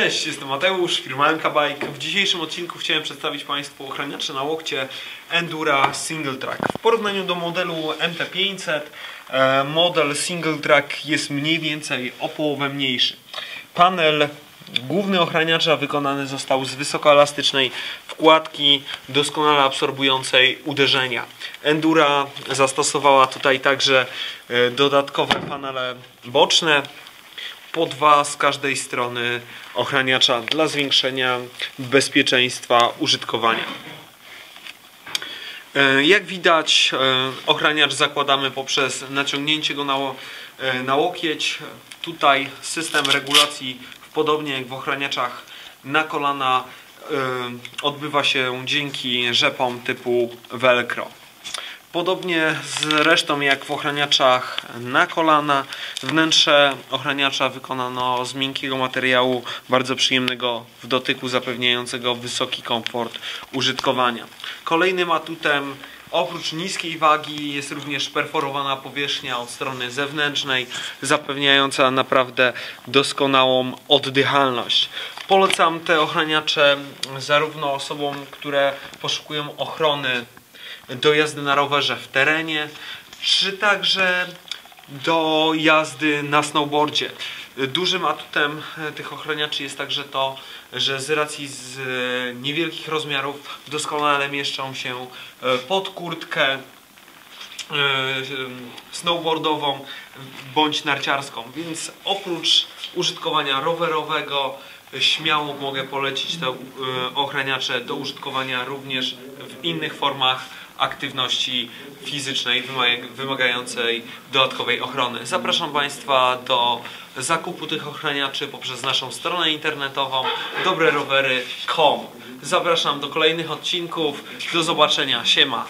Cześć, jestem Mateusz, firma Bike. W dzisiejszym odcinku chciałem przedstawić Państwu ochraniacze na łokcie Endura Single Track. W porównaniu do modelu MT500 e, model Single Track jest mniej więcej o połowę mniejszy. Panel główny ochraniacza wykonany został z wysokoelastycznej wkładki doskonale absorbującej uderzenia. Endura zastosowała tutaj także e, dodatkowe panele boczne po dwa z każdej strony ochraniacza dla zwiększenia bezpieczeństwa użytkowania. E, Jak widać, e, ochraniacz zakładamy poprzez naciągnięcie go na, e, na łokieć. Tutaj system regulacji, podobnie jak w ochraniaczach na kolana, odbywa się dzięki rzepom typu Velcro. Podobnie z resztą jak w ochraniaczach na kolana, wnętrze ochraniacza wykonano z miękkiego materiału, bardzo przyjemnego w dotyku, zapewniającego wysoki komfort użytkowania. Kolejnym atutem Oprócz niskiej wagi jest również perforowana powierzchnia od strony zewnętrznej, zapewniająca naprawdę doskonałą oddychalność. Polecam te ochraniacze zarówno osobom, które poszukują ochrony do jazdy na rowerze w terenie, czy także do jazdy na snowboardzie. Dużym atutem e, tych ochraniaczy jest także to, że z racji z e, niewielkich rozmiarów doskonale mieszczą się e, pod kurtkę snowboardową bądź narciarską, więc oprócz użytkowania rowerowego śmiało mogę polecić te e, ochraniacze do użytkowania również w innych formach aktywności fizycznej wymaga- wymagającej dodatkowej ochrony. Zapraszam Państwa do zakupu tych ochraniaczy poprzez naszą stronę internetową dobrerowery.com. Zapraszam do kolejnych odcinków. Do zobaczenia. Siema.